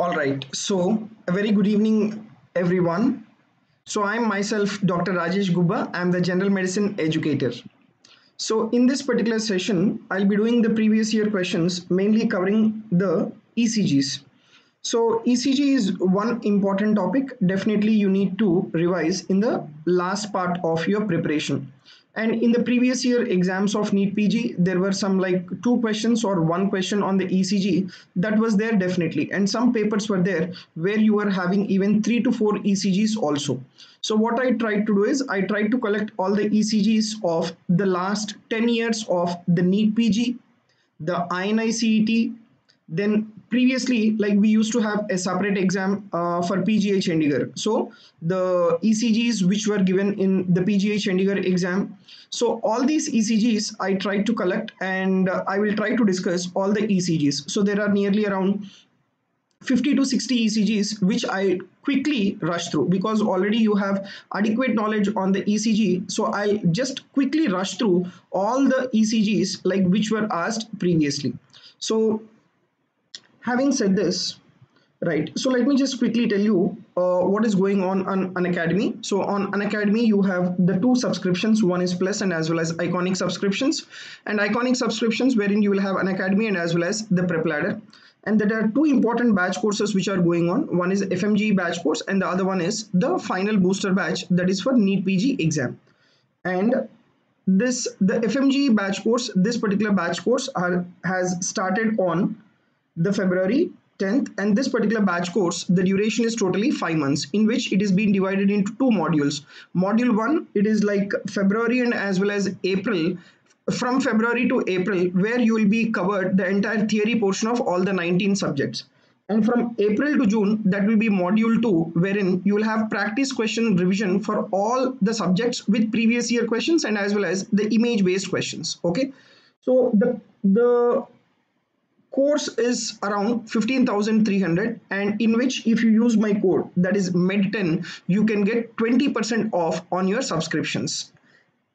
All right. So, a very good evening, everyone. So, I'm myself, Dr. Rajesh Gubba I'm the general medicine educator. So, in this particular session, I'll be doing the previous year questions, mainly covering the ECGs. So, ECG is one important topic. Definitely, you need to revise in the last part of your preparation and in the previous year exams of NEET PG there were some like two questions or one question on the ECG that was there definitely. And some papers were there where you were having even three to four ECGs also. So what I tried to do is I tried to collect all the ECGs of the last 10 years of the NEET PG the INI CET then previously like we used to have a separate exam uh, for PGI Chandigarh. So the ECGs which were given in the PGI Chandigarh exam so all these ECGs I tried to collect and uh, I will try to discuss all the ECGs so there are nearly around 50 to 60 ECGs which I quickly rush through because already you have adequate knowledge on the ECG so I'll just quickly rush through all the ECGs like which were asked previously. So having said this right so let me just quickly tell you uh, what is going on on Unacademy. So on Unacademy you have the two subscriptions. One is plus and as well as iconic subscriptions. And iconic subscriptions wherein you will have Unacademy and as well as the PrepLadder. And there are two important batch courses which are going on. One is fmg batch course and the other one is the final booster batch that is for NEET PG exam. And this the fmg batch course this particular batch course are, has started on the February 10th and this particular batch course the duration is totally five months in which it is being divided into two modules. Module one it is like February and as well as April from February to April where you will be covered the entire theory portion of all the 19 subjects. And from April to June that will be module 2 wherein you will have practice question revision for all the subjects with previous year questions and as well as the image based questions okay? So the the course is around 15300 and in which if you use my code that is med10 you can get 20% off on your subscriptions.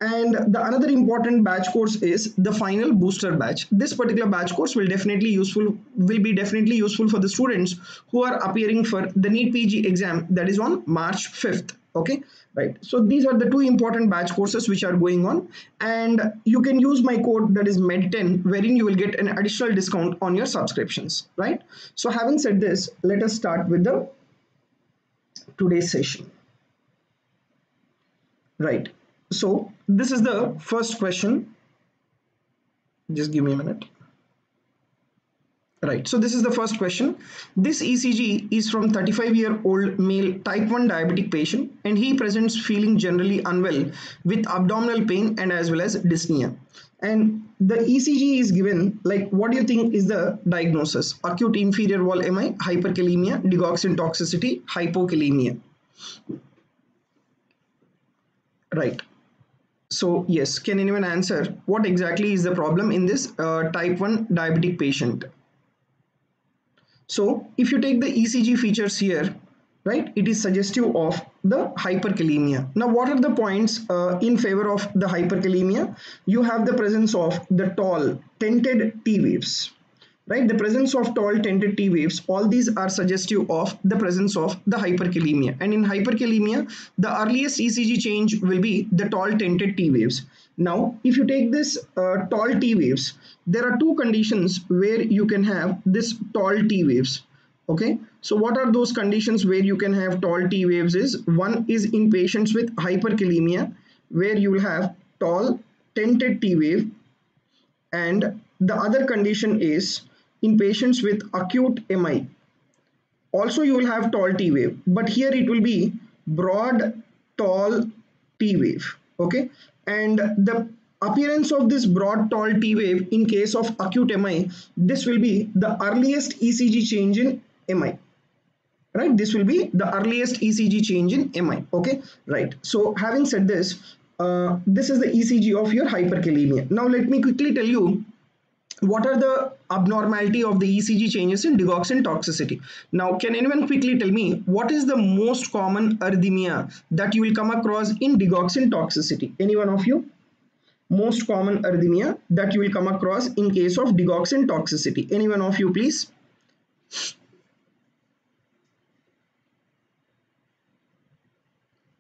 And the another important batch course is the final booster batch. This particular batch course will definitely useful will be definitely useful for the students who are appearing for the NEET PG exam that is on March 5th okay? Right. So these are the two important batch courses which are going on. And you can use my code that is med10 wherein you will get an additional discount on your subscriptions. Right? So having said this let us start with the today's session. Right. So this is the first question. Just give me a minute right. So this is the first question. This ecg is from 35 year old male type 1 diabetic patient and he presents feeling generally unwell with abdominal pain and as well as dyspnea. And the ecg is given like what do you think is the diagnosis? Acute inferior wall mi hyperkalemia digoxin toxicity hypokalemia. Right. So yes can anyone answer what exactly is the problem in this uh, type 1 diabetic patient so if you take the ECG features here, right, it is suggestive of the hyperkalemia. Now, what are the points uh, in favor of the hyperkalemia? You have the presence of the tall tented T waves, right? The presence of tall tented T waves, all these are suggestive of the presence of the hyperkalemia. And in hyperkalemia, the earliest ECG change will be the tall tented T waves. Now, if you take this uh, tall T waves, there are two conditions where you can have this tall T waves. Okay, so what are those conditions where you can have tall T waves is one is in patients with hyperkalemia where you will have tall tented T wave and the other condition is in patients with acute MI. Also you will have tall T wave but here it will be broad tall T wave okay and the appearance of this broad tall T wave in case of acute MI, this will be the earliest ECG change in MI. Right, this will be the earliest ECG change in MI. Okay, right. So having said this, uh, this is the ECG of your hyperkalemia. Now let me quickly tell you what are the abnormality of the ECG changes in digoxin toxicity? Now, can anyone quickly tell me what is the most common arrhythmia that you will come across in digoxin toxicity? Anyone of you? Most common arrhythmia that you will come across in case of digoxin toxicity. Anyone of you, please?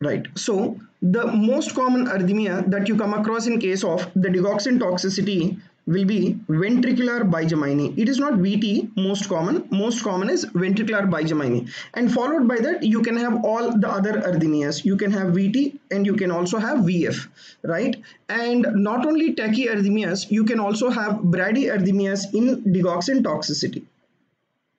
Right. So, the most common arrhythmia that you come across in case of the digoxin toxicity will be ventricular bigeminy. It is not VT most common. Most common is ventricular bigeminy. And followed by that, you can have all the other arrhythmias. You can have VT and you can also have VF, right? And not only tachyarrhythmias, you can also have bradyarrhythmias in digoxin toxicity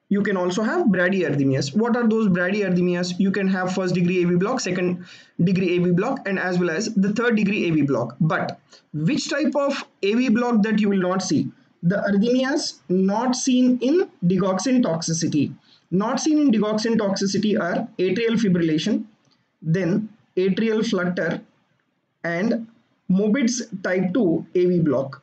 you can also have bradyarrhythmias. What are those bradyarrhythmias? You can have first degree AV block, second degree AV block and as well as the third degree AV block. But which type of AV block that you will not see? The arrhythmias not seen in digoxin toxicity. Not seen in digoxin toxicity are atrial fibrillation, then atrial flutter and Mobitz type 2 AV block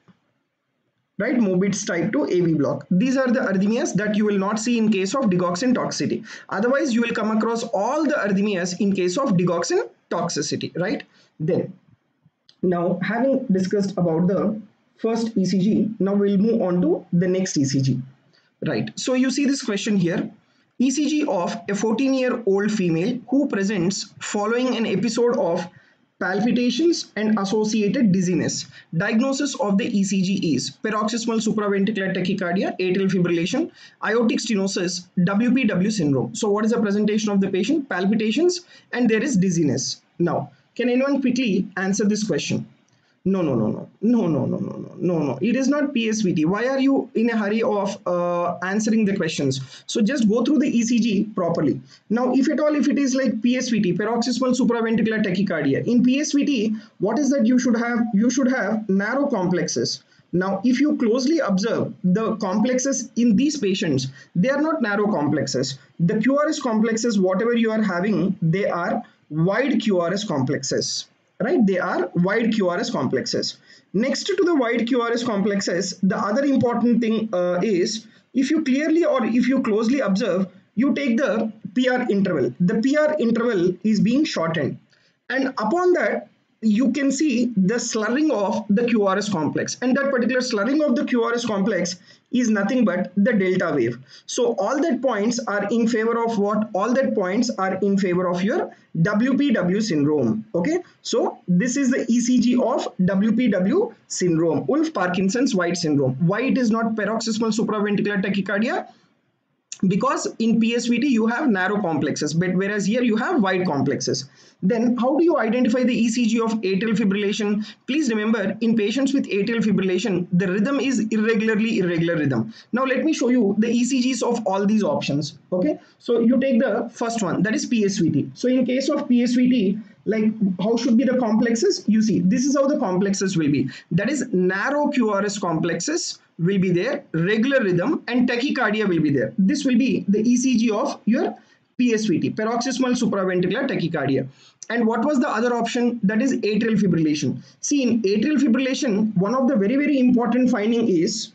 right? Mobitz type 2 AV block. These are the arrhythmias that you will not see in case of digoxin toxicity. Otherwise you will come across all the arrhythmias in case of digoxin toxicity right? Then now having discussed about the first ECG now we'll move on to the next ECG right? So you see this question here. ECG of a 14 year old female who presents following an episode of palpitations and associated dizziness. Diagnosis of the ECG is paroxysmal supraventricular tachycardia, atrial fibrillation, aortic stenosis, WPW syndrome. So what is the presentation of the patient? Palpitations and there is dizziness. Now, can anyone quickly answer this question? No no no no. No no no no no. No no. It is not psvt why are you in a hurry of uh, answering the questions? So just go through the ecg properly. Now if at all if it is like psvt paroxysmal supraventricular tachycardia. In psvt what is that you should have? You should have narrow complexes. Now, if you closely observe the complexes in these patients, they are not narrow complexes. The QRS complexes, whatever you are having, they are wide QRS complexes right? They are wide QRS complexes. Next to the wide QRS complexes, the other important thing uh, is if you clearly or if you closely observe, you take the PR interval. The PR interval is being shortened. And upon that, you can see the slurring of the QRS complex and that particular slurring of the QRS complex is nothing but the delta wave. So all that points are in favor of what? All that points are in favor of your WPW syndrome. Okay. So this is the ECG of WPW syndrome, Wolff-Parkinson's-White syndrome. Why it is not paroxysmal supraventricular tachycardia? Because in PSVT you have narrow complexes but whereas here you have wide complexes. Then how do you identify the ECG of atrial fibrillation? Please remember in patients with atrial fibrillation the rhythm is irregularly irregular rhythm. Now let me show you the ECGs of all these options. Okay, so you take the first one that is PSVT. So in case of PSVT like how should be the complexes? You see this is how the complexes will be. That is narrow QRS complexes will be there, regular rhythm and tachycardia will be there. This will be the ECG of your PSVT, paroxysmal supraventricular tachycardia. And what was the other option? That is atrial fibrillation. See, in atrial fibrillation, one of the very, very important finding is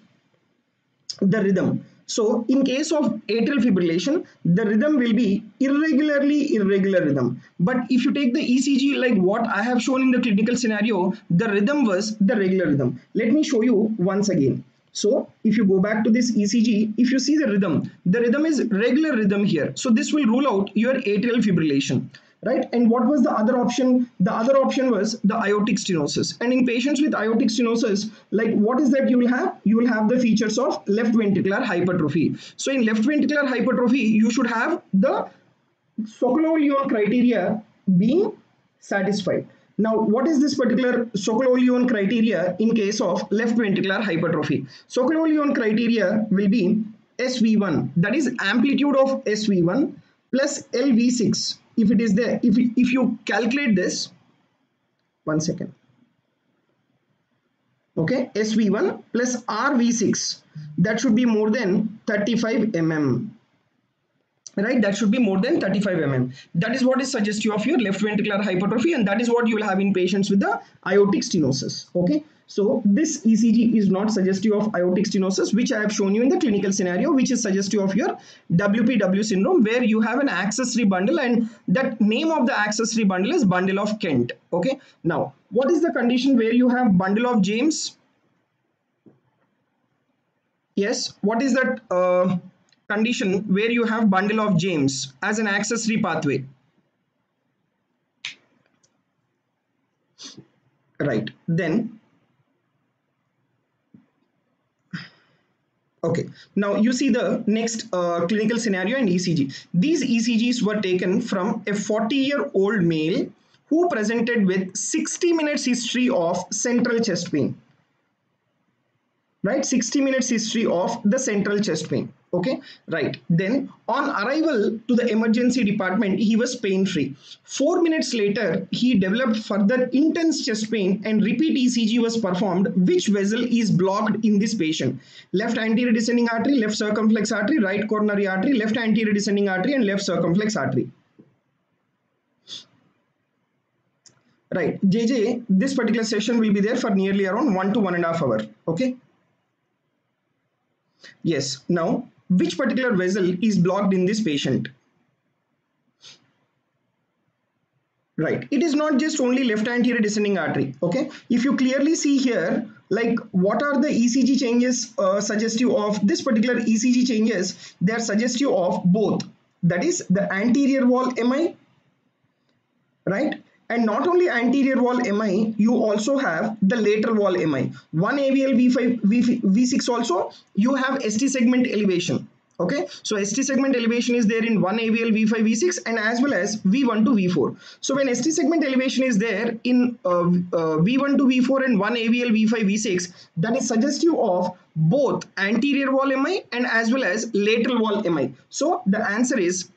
the rhythm. So in case of atrial fibrillation, the rhythm will be irregularly irregular rhythm. But if you take the ECG like what I have shown in the clinical scenario, the rhythm was the regular rhythm. Let me show you once again. So if you go back to this ECG, if you see the rhythm, the rhythm is regular rhythm here. So this will rule out your atrial fibrillation right? And what was the other option? The other option was the aortic stenosis. And in patients with aortic stenosis like what is that you will have? You will have the features of left ventricular hypertrophy. So in left ventricular hypertrophy you should have the Sokolov-Lyon criteria being satisfied. Now, what is this particular Sokolov-Lyon criteria in case of left ventricular hypertrophy? Sokolov-Lyon criteria will be SV1, that is amplitude of SV1 plus LV6. If it is there, if, if you calculate this, one second. Okay, SV1 plus RV6, that should be more than 35 mm right that should be more than 35 mm that is what is suggestive of your left ventricular hypertrophy and that is what you will have in patients with the aortic stenosis. Okay so this ECG is not suggestive of aortic stenosis which I have shown you in the clinical scenario which is suggestive of your WPW syndrome where you have an accessory bundle and that name of the accessory bundle is bundle of Kent. Okay? Now what is the condition where you have bundle of James? Yes? What is that uh, condition where you have bundle of James as an accessory pathway. right. Then Okay, now you see the next uh, clinical scenario and ECG. These ECGs were taken from a 40 year old male who presented with 60 minutes history of central chest pain. Right, 60 minutes history of the central chest pain okay right. Then on arrival to the emergency department he was pain free four minutes later he developed further intense chest pain and repeat ecg was performed which vessel is blocked in this patient. Left anterior descending artery left circumflex artery right coronary artery left anterior descending artery and left circumflex artery. Right. Jj this particular session will be there for nearly around one to one and a half hour. Okay? Yes. Now which particular vessel is blocked in this patient? Right. It is not just only left anterior descending artery okay? If you clearly see here like what are the ecg changes uh, suggestive of this particular ecg changes they are suggestive of both. That is the anterior wall mi right and not only anterior wall MI, you also have the lateral wall MI. One AVL V5, V, V6 also, you have ST segment elevation. Okay, so ST segment elevation is there in one AVL V5, V6 and as well as V1 to V4. So when ST segment elevation is there in uh, uh, V1 to V4 and one AVL V5, V6, that is suggestive of both anterior wall MI and as well as lateral wall MI. So the answer is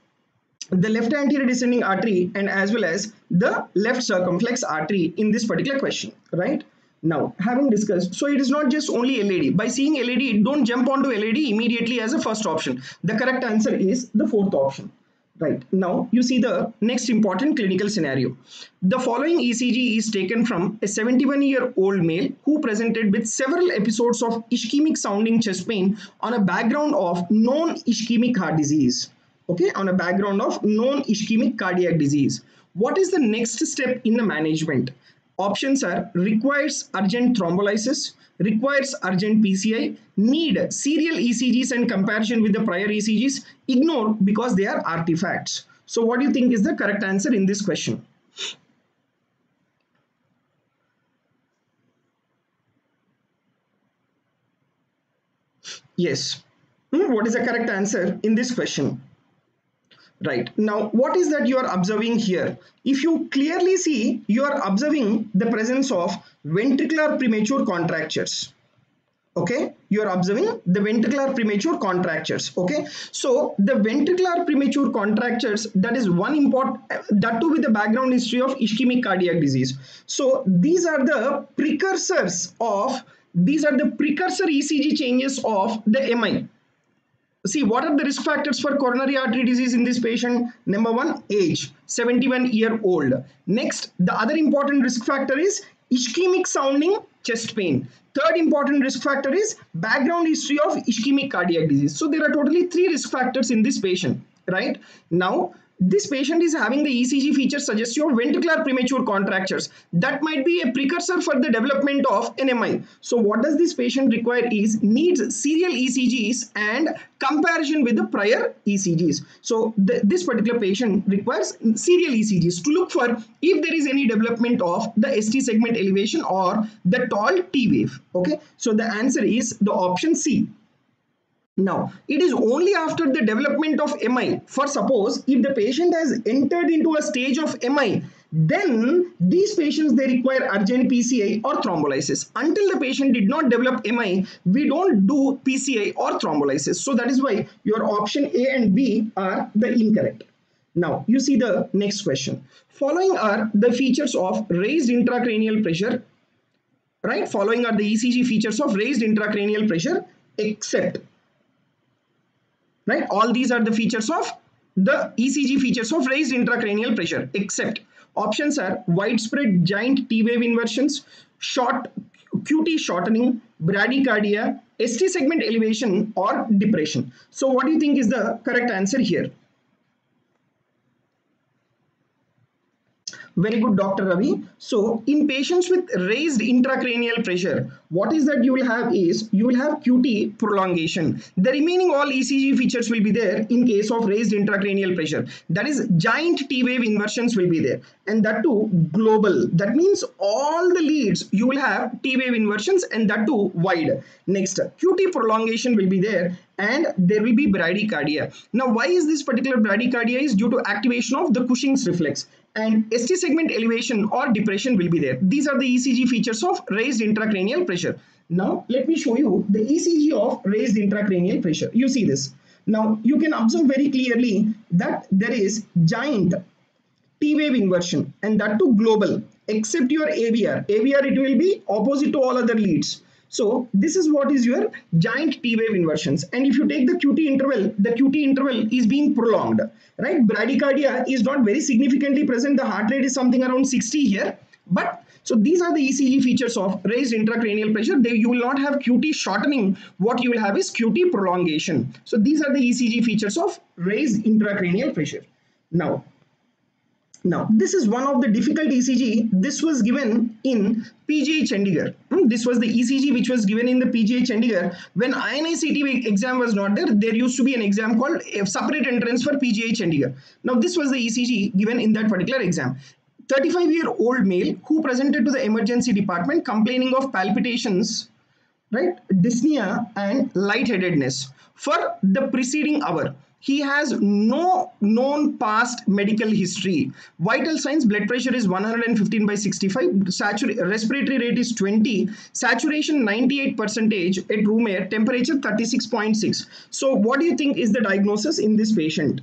the left anterior descending artery and as well as the left circumflex artery in this particular question, right? Now, having discussed, so it is not just only LAD. By seeing LAD, don't jump onto LAD immediately as a first option. The correct answer is the fourth option. Right, now you see the next important clinical scenario. The following ECG is taken from a 71 year old male who presented with several episodes of ischemic sounding chest pain on a background of known ischemic heart disease okay on a background of known ischemic cardiac disease. What is the next step in the management? Options are requires urgent thrombolysis requires urgent pci need serial ecgs and comparison with the prior ecgs ignore because they are artifacts. So what do you think is the correct answer in this question? Yes. Hmm, what is the correct answer in this question right. Now what is that you are observing here? If you clearly see you are observing the presence of ventricular premature contractures. Okay? You are observing the ventricular premature contractures. Okay? So the ventricular premature contractures that is one important that too with the background history of ischemic cardiac disease. So these are the precursors of these are the precursor ecg changes of the mi see what are the risk factors for coronary artery disease in this patient? Number one age 71 year old. Next the other important risk factor is ischemic sounding chest pain. Third important risk factor is background history of ischemic cardiac disease. So there are totally three risk factors in this patient right? Now this patient is having the ECG feature suggestive of ventricular premature contractures. That might be a precursor for the development of NMI. So what does this patient require is needs serial ECGs and comparison with the prior ECGs. So this particular patient requires serial ECGs to look for if there is any development of the ST segment elevation or the tall T wave. Okay, so the answer is the option C. Now, it is only after the development of MI, for suppose if the patient has entered into a stage of MI, then these patients they require urgent PCI or thrombolysis. Until the patient did not develop MI, we don't do PCI or thrombolysis. So that is why your option A and B are the incorrect. Now, you see the next question. Following are the features of raised intracranial pressure, right? Following are the ECG features of raised intracranial pressure except right? All these are the features of the ECG features of raised intracranial pressure except options are widespread giant T wave inversions short QT shortening bradycardia ST segment elevation or depression. So what do you think is the correct answer here Very good, Dr. Ravi. So in patients with raised intracranial pressure, what is that you will have is you will have QT prolongation. The remaining all ECG features will be there in case of raised intracranial pressure. That is giant T wave inversions will be there and that too global. That means all the leads you will have T wave inversions and that too wide. Next, QT prolongation will be there and there will be bradycardia. Now, why is this particular bradycardia is due to activation of the Cushing's reflex and ST segment elevation or depression will be there. These are the ECG features of raised intracranial pressure. Now, let me show you the ECG of raised intracranial pressure. You see this. Now, you can observe very clearly that there is giant T wave inversion and that too global except your AVR. AVR it will be opposite to all other leads. So this is what is your giant T wave inversions. And if you take the QT interval, the QT interval is being prolonged, right? Bradycardia is not very significantly present. The heart rate is something around 60 here. But so these are the ECG features of raised intracranial pressure. They, you will not have QT shortening. What you will have is QT prolongation. So these are the ECG features of raised intracranial pressure. Now, now, this is one of the difficult ECG. This was given in PGI Chandigarh. Hmm, this was the ECG which was given in the PGI Chandigarh. When INI-CET exam was not there, there used to be an exam called a separate entrance for PGI Chandigarh. Now, this was the ECG given in that particular exam. 35 year old male who presented to the emergency department complaining of palpitations, right, dyspnea and lightheadedness for the preceding hour he has no known past medical history. Vital signs blood pressure is 115 by 65 Satur respiratory rate is 20 saturation 98 percentage at room air. Temperature 36.6 so what do you think is the diagnosis in this patient?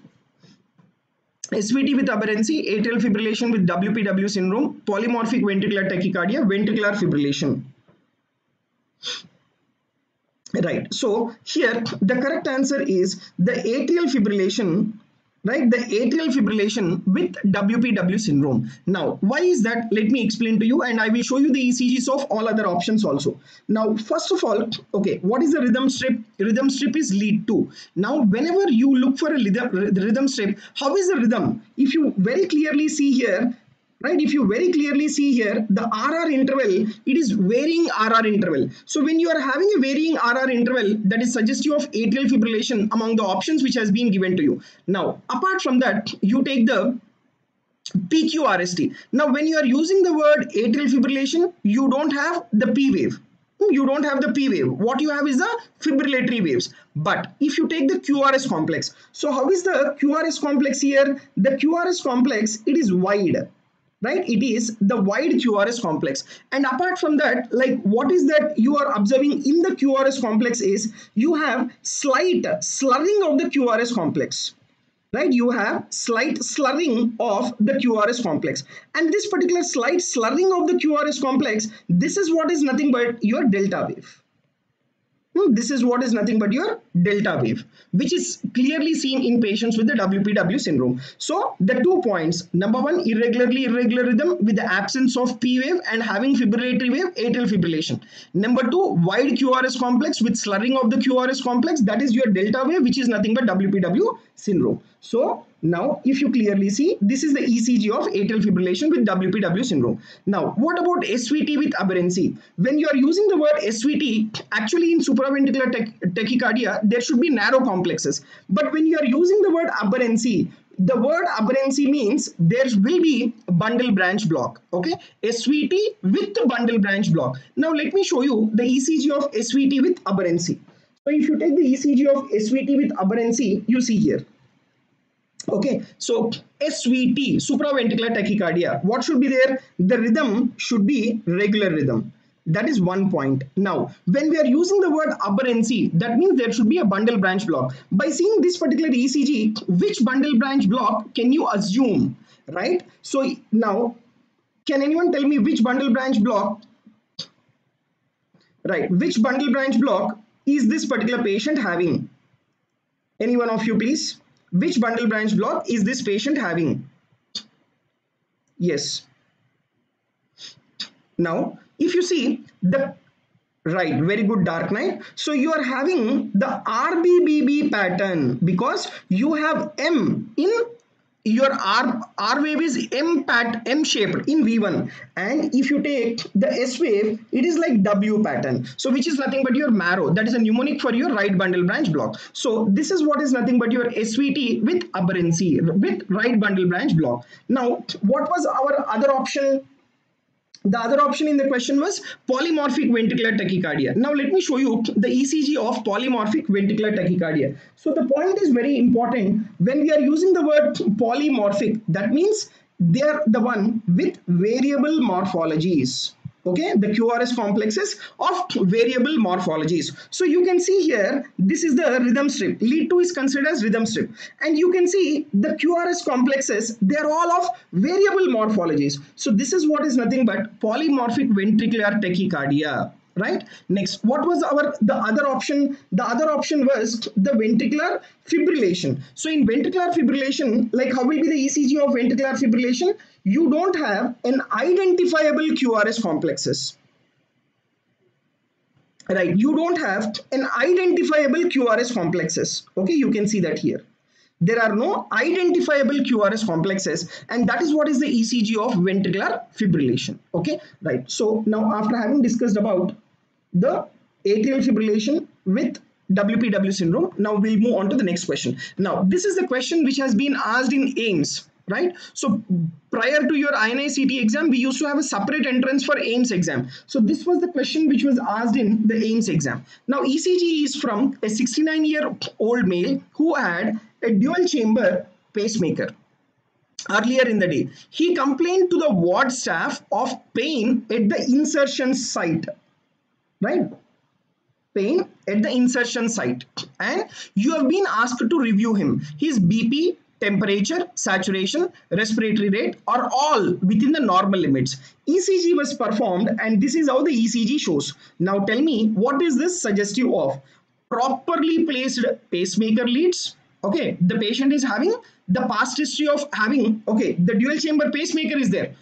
SVT with aberrancy, atrial fibrillation with WPW syndrome, polymorphic ventricular tachycardia, ventricular fibrillation right. So here the correct answer is the atrial fibrillation right? The atrial fibrillation with WPW syndrome. Now why is that? Let me explain to you and I will show you the ECGs of all other options also. Now first of all okay what is the rhythm strip? Rhythm strip is lead 2 now whenever you look for a rhythm, rhythm strip how is the rhythm? If you very clearly see here right if you very clearly see here the rr interval it is varying rr interval so when you are having a varying rr interval that is suggestive of atrial fibrillation among the options which has been given to you now apart from that you take the PQRST. Now, when you are using the word atrial fibrillation, you don't have the P wave. Hmm, you don't have the P wave. What you have is the fibrillatory waves. But if you take the QRS complex, so how is the QRS complex here? The QRS complex, it is wide right? It is the wide qrs complex. And apart from that like what is that you are observing in the qrs complex is you have slight slurring of the qrs complex right? You have slight slurring of the qrs complex. And this particular slight slurring of the qrs complex this is what is nothing but your delta wave Hmm, this is what is nothing but your delta wave, which is clearly seen in patients with the WPW syndrome. So the two points, number one, irregularly irregular rhythm with the absence of P wave and having fibrillatory wave, atrial fibrillation. Number two, wide QRS complex with slurring of the QRS complex, that is your delta wave, which is nothing but WPW syndrome. So now, if you clearly see, this is the ECG of atrial fibrillation with WPW syndrome. Now, what about SVT with aberrancy? When you are using the word SVT, actually in supraventricular tachycardia, there should be narrow complexes. But when you are using the word aberrancy, the word aberrancy means there will be bundle branch block okay svt with the bundle branch block now let me show you the ecg of svt with aberrancy so if you take the ecg of svt with aberrancy you see here okay so svt supraventricular tachycardia. What should be there? The rhythm should be regular rhythm. That is one point. Now when we are using the word aberrancy that means there should be a bundle branch block. By seeing this particular ecg which bundle branch block can you assume right? So now can anyone tell me which bundle branch block right which bundle branch block is this particular patient having? Any one of you please which bundle branch block is this patient having? Yes. Now, if you see the right very good Dark Knight so you are having the rbbb pattern because you have m in your R, R wave is M pat M shaped in V1 and if you take the S wave it is like W pattern. So which is nothing but your marrow. That is a mnemonic for your right bundle branch block. So this is what is nothing but your SVT with aberrancy with right bundle branch block. Now what was our other option the other option in the question was polymorphic ventricular tachycardia. Now let me show you the ECG of polymorphic ventricular tachycardia. So the point is very important when we are using the word polymorphic that means they are the one with variable morphologies okay the qrs complexes of variable morphologies. So you can see here this is the rhythm strip. Lead 2 is considered as rhythm strip. And you can see the qrs complexes they are all of variable morphologies. So this is what is nothing but polymorphic ventricular tachycardia right? Next what was our the other option? The other option was the ventricular fibrillation. So in ventricular fibrillation like how will be the ecg of ventricular fibrillation? You don't have an identifiable qrs complexes. Right? You don't have an identifiable qrs complexes. Okay you can see that here. There are no identifiable QRS complexes and that is what is the ECG of ventricular fibrillation. Okay right. So now after having discussed about the atrial fibrillation with WPW syndrome. Now we'll move on to the next question. Now this is the question which has been asked in AIIMS right? So prior to your INI-CET exam we used to have a separate entrance for AIIMS exam. So this was the question which was asked in the AIIMS exam. Now ECG is from a 69 year old male who had a dual chamber pacemaker earlier in the day. He complained to the ward staff of pain at the insertion site right? Pain at the insertion site. And you have been asked to review him. His bp temperature saturation respiratory rate are all within the normal limits. Ecg was performed and this is how the ecg shows. Now tell me what is this suggestive of? Properly placed pacemaker leads. Okay the patient is having the past history of having okay the dual chamber pacemaker is there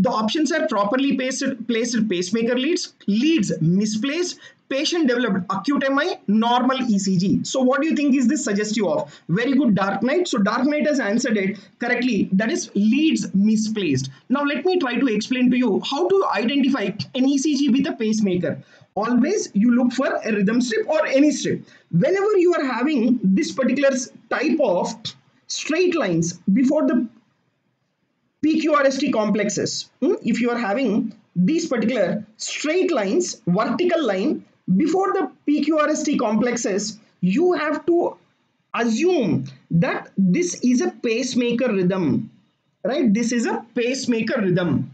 the options are properly placed, placed pacemaker leads, leads misplaced, patient developed acute MI, normal ECG. So what do you think is this suggestive of? Very good Dark Knight. So Dark Knight has answered it correctly. That is leads misplaced. Now let me try to explain to you how to identify an ECG with a pacemaker. Always you look for a rhythm strip or any strip. Whenever you are having this particular type of straight lines before the PQRST complexes. Hmm? If you are having these particular straight lines, vertical line before the PQRST complexes, you have to assume that this is a pacemaker rhythm, right? This is a pacemaker rhythm.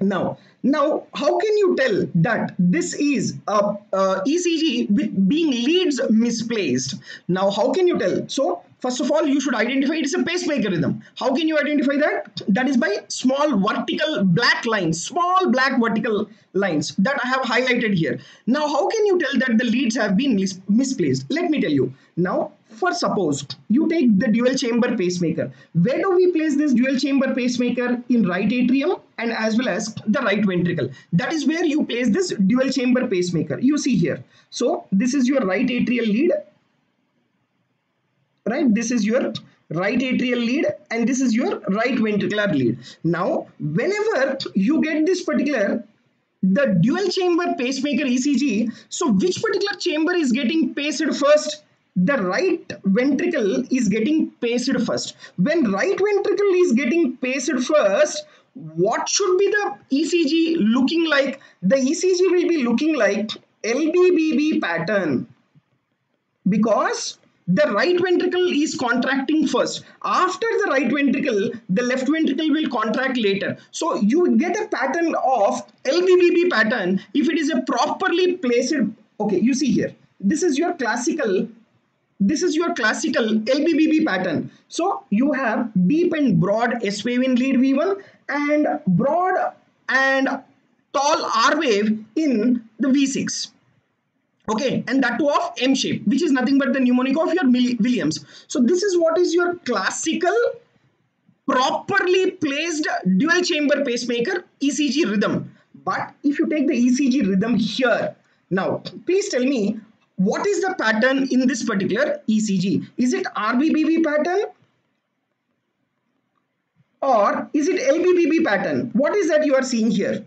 Now, now how can you tell that this is a, a ECG with being leads misplaced? Now, how can you tell? So First of all, you should identify it is a pacemaker rhythm. How can you identify that? That is by small vertical black lines, small black vertical lines that I have highlighted here. Now, how can you tell that the leads have been mis misplaced? Let me tell you. Now, for suppose you take the dual chamber pacemaker. Where do we place this dual chamber pacemaker? In right atrium and as well as the right ventricle. That is where you place this dual chamber pacemaker. You see here. So, this is your right atrial lead right? This is your right atrial lead and this is your right ventricular lead. Now whenever you get this particular the dual chamber pacemaker ECG so which particular chamber is getting paced first? The right ventricle is getting paced first. When right ventricle is getting paced first what should be the ECG looking like? The ECG will be looking like LBBB pattern. Because the right ventricle is contracting first. After the right ventricle the left ventricle will contract later. So you get a pattern of lbbb pattern if it is a properly placed okay you see here. This is your classical this is your classical lbbb pattern. So you have deep and broad s wave in lead v1 and broad and tall r wave in the v6 okay and that too of m shape which is nothing but the mnemonic of your williams so this is what is your classical properly placed dual chamber pacemaker ecg rhythm but if you take the ecg rhythm here now please tell me what is the pattern in this particular ecg is it rbbb pattern or is it LBBB pattern? What is that you are seeing here?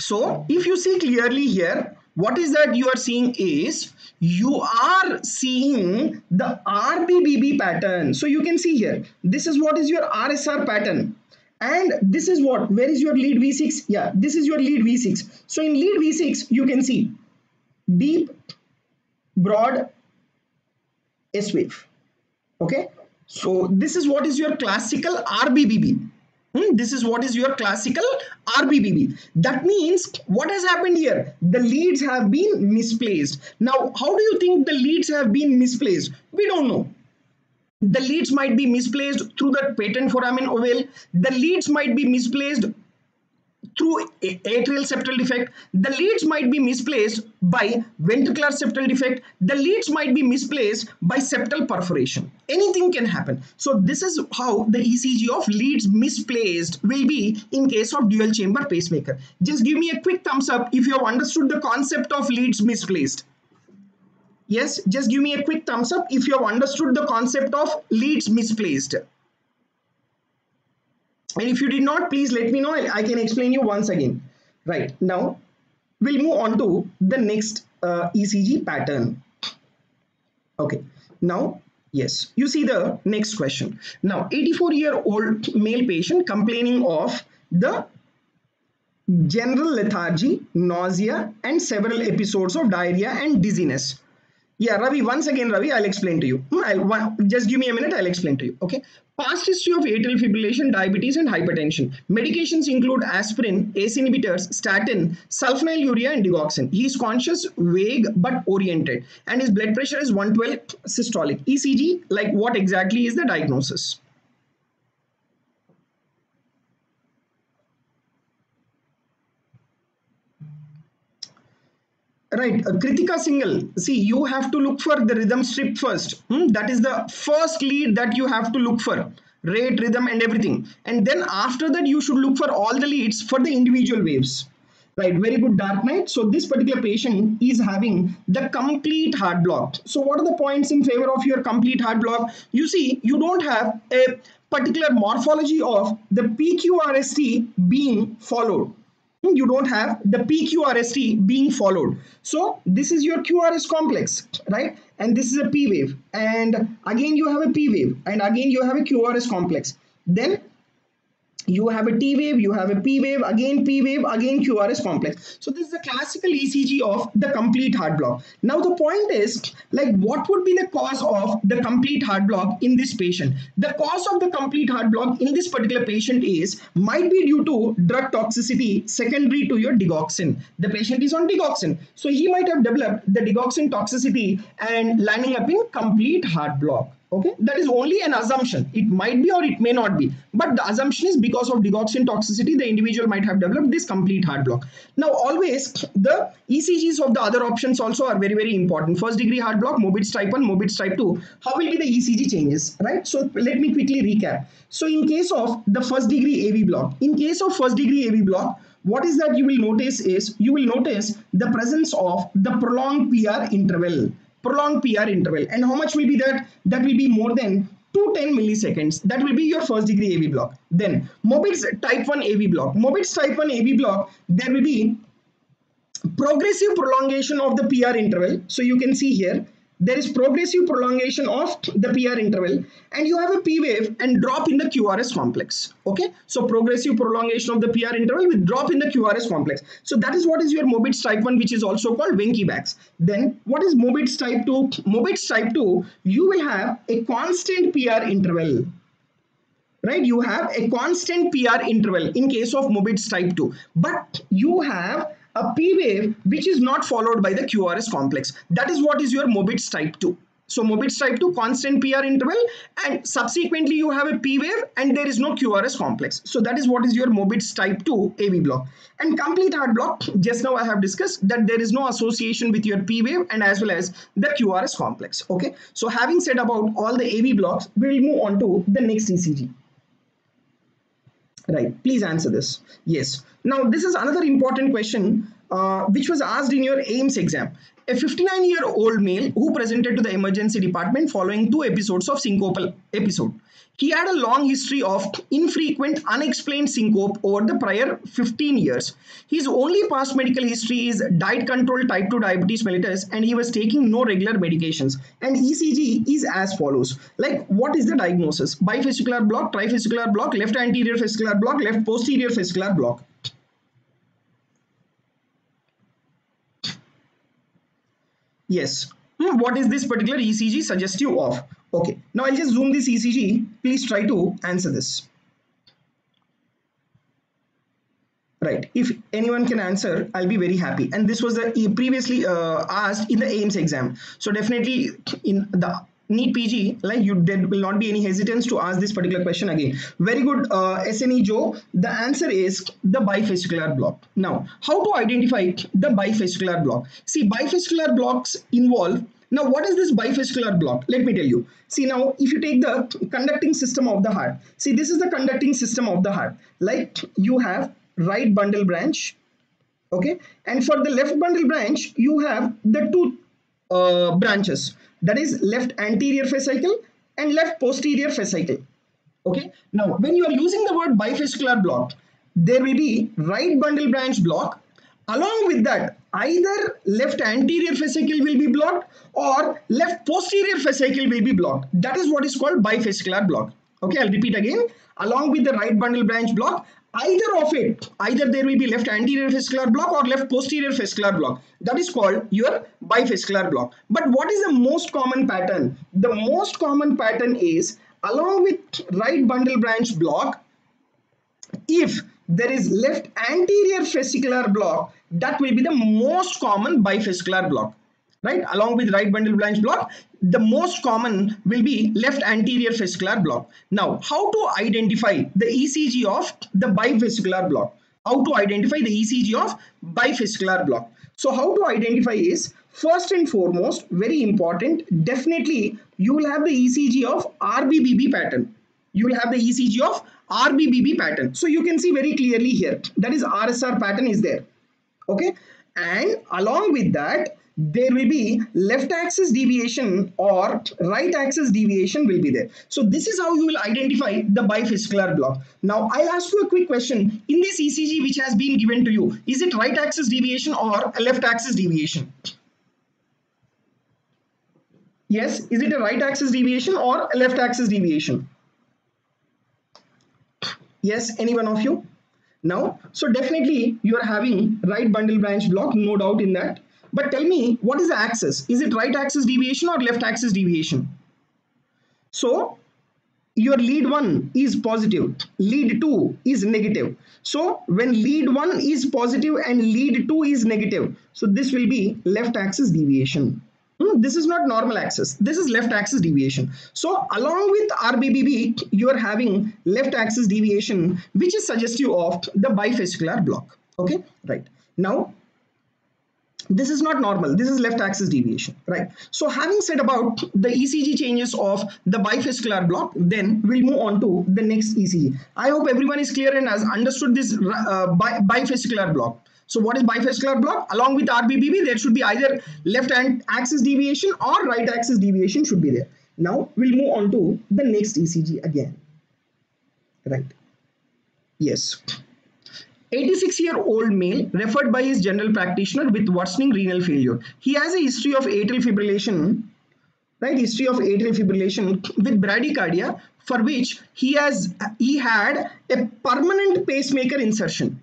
So if you see clearly here, what is that you are seeing is you are seeing the RBBB pattern. So you can see here, this is what is your RSR pattern. And this is what, where is your lead V6? Yeah, this is your lead V6. So in lead V6, you can see deep, broad S wave. Okay. So this is what is your classical RBBB. Hmm, this is what is your classical RBBB. That means what has happened here? The leads have been misplaced. Now, how do you think the leads have been misplaced? We don't know. The leads might be misplaced through the patent foramen ovale. The leads might be misplaced through atrial septal defect. The leads might be misplaced by ventricular septal defect. The leads might be misplaced by septal perforation. Anything can happen. So this is how the ECG of leads misplaced will be in case of dual chamber pacemaker. Just give me a quick thumbs up if you have understood the concept of leads misplaced. Yes, just give me a quick thumbs up if you have understood the concept of leads misplaced and if you did not please let me know i can explain you once again. Right now we'll move on to the next uh, ecg pattern. Okay now yes you see the next question. Now 84 year old male patient complaining of the general lethargy nausea and several episodes of diarrhea and dizziness yeah ravi once again ravi i'll explain to you hmm, I'll, just give me a minute i'll explain to you okay Past history of atrial fibrillation, diabetes and hypertension. Medications include aspirin, ACE inhibitors, statin, sulfonylurea and digoxin. He is conscious, vague but oriented and his blood pressure is 112 systolic. ECG, like what exactly is the diagnosis? Right. A kritika single. See you have to look for the rhythm strip first. Hmm? that is the first lead that you have to look for. Rate rhythm and everything. And then after that you should look for all the leads for the individual waves. Right. Very good Dark Knight so this particular patient is having the complete heart block so what are the points in favor of your complete heart block? You see you don't have a particular morphology of the pqrst being followed Hmm, you don't have the PQRST being followed. So this is your QRS complex, right? And this is a P wave. And again, you have a P wave. And again, you have a QRS complex. Then you have a T wave, you have a P wave, again P wave, again QRS complex. So this is the classical ECG of the complete heart block. Now the point is like what would be the cause of the complete heart block in this patient? The cause of the complete heart block in this particular patient is might be due to drug toxicity secondary to your digoxin. The patient is on digoxin. So he might have developed the digoxin toxicity and landing up in complete heart block okay? That is only an assumption. It might be or it may not be. But the assumption is because of digoxin toxicity the individual might have developed this complete heart block. Now always the ecgs of the other options also are very very important. First degree heart block Mobitz type 1 Mobitz type 2 how will be the ecg changes right? So let me quickly recap. So in case of the first degree av block in case of first degree av block what is that you will notice is you will notice the presence of the prolonged PR interval prolonged PR interval. And how much will be that? That will be more than 210 milliseconds. That will be your first degree AV block. Then Mobitz type 1 AV block. Mobitz type 1 AV block, there will be progressive prolongation of the PR interval. So you can see here there is progressive prolongation of the PR interval and you have a P wave and drop in the QRS complex. Okay. So progressive prolongation of the PR interval with drop in the QRS complex. So that is what is your Mobitz type 1 which is also called Wenckebach's. Then what is Mobitz type 2? Mobitz type 2 you will have a constant PR interval right you have a constant PR interval in case of Mobitz type 2 but you have a P wave which is not followed by the QRS complex. That is what is your Mobitz type 2. So Mobitz type 2 constant PR interval and subsequently you have a P wave and there is no QRS complex. So that is what is your Mobitz type 2 AV block. And complete heart block, just now I have discussed that there is no association with your P wave and as well as the QRS complex. Okay. So having said about all the AV blocks, we will move on to the next ECG. Right. Please answer this. Yes. Now, this is another important question uh, which was asked in your AIIMS exam. A 59 year old male who presented to the emergency department following two episodes of syncopal episode. He had a long history of infrequent unexplained syncope over the prior 15 years. His only past medical history is diet control type 2 diabetes mellitus and he was taking no regular medications. And ECG is as follows. Like what is the diagnosis? Bifascicular block, trifascicular block, left anterior fascicular block, left posterior fascicular block. Yes. Hmm, what is this particular ECG suggestive of? Okay, now I'll just zoom this ECG. Please try to answer this. Right, if anyone can answer, I'll be very happy. And this was the previously uh, asked in the AIIMS exam. So definitely in the NEET PG, like you there will not be any hesitance to ask this particular question again. Very good, uh, SNE Joe. The answer is the bifascicular block. Now, how to identify the bifascicular block? See, bifascicular blocks involve now, what is this bifascicular block? Let me tell you. See now, if you take the conducting system of the heart, see this is the conducting system of the heart. Like you have right bundle branch, okay? And for the left bundle branch, you have the two uh, branches. That is left anterior fascicle and left posterior fascicle. Okay. Now, when you are using the word bifascicular block, there will be right bundle branch block Along with that, either left anterior fascicle will be blocked or left posterior fascicle will be blocked. That is what is called bifascicular block. Okay, I'll repeat again. Along with the right bundle branch block, either of it, either there will be left anterior fascicular block or left posterior fascicular block. That is called your bifascicular block. But what is the most common pattern? The most common pattern is along with right bundle branch block, if there is left anterior fascicular block that will be the most common bifascicular block right? Along with right bundle branch block the most common will be left anterior fascicular block. Now how to identify the ecg of the bifascicular block? How to identify the ecg of bifascicular block? So how to identify is first and foremost very important definitely you will have the ecg of rbbb pattern. You will have the ecg of RBBB pattern. So you can see very clearly here that is RSR pattern is there. Okay. And along with that there will be left axis deviation or right axis deviation will be there. So this is how you will identify the bifascicular block. Now I'll ask you a quick question. In this ECG which has been given to you, is it right axis deviation or left axis deviation? Yes, is it a right axis deviation or left axis deviation? Yes, any one of you? Now, so definitely you are having right bundle branch block, no doubt in that. But tell me, what is the axis? Is it right axis deviation or left axis deviation? So, your lead 1 is positive, lead 2 is negative. So, when lead 1 is positive and lead 2 is negative, so this will be left axis deviation. Hmm, this is not normal axis. This is left axis deviation. So along with RBBB, you are having left axis deviation, which is suggestive of the bifascicular block. Okay, right. Now, this is not normal. This is left axis deviation, right? So having said about the ECG changes of the bifascicular block, then we'll move on to the next ECG. I hope everyone is clear and has understood this uh, bifascicular block. So what is bifascicular block? Along with RBBB, there should be either left hand axis deviation or right axis deviation should be there. Now we'll move on to the next ECG again. Right. Yes. 86 year old male referred by his general practitioner with worsening renal failure. He has a history of atrial fibrillation, right? History of atrial fibrillation with bradycardia for which he has he had a permanent pacemaker insertion